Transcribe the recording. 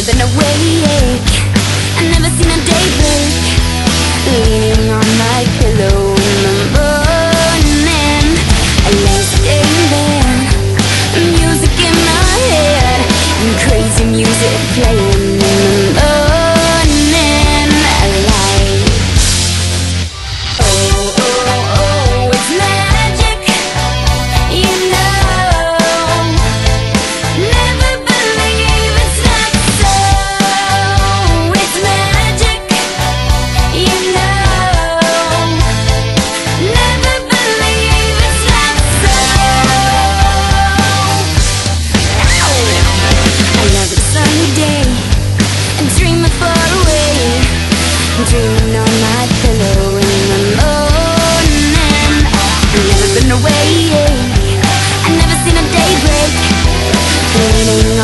never been awake I've never seen a day Dreaming on my pillow in the morning. I've Never been away. I've never seen a daybreak. On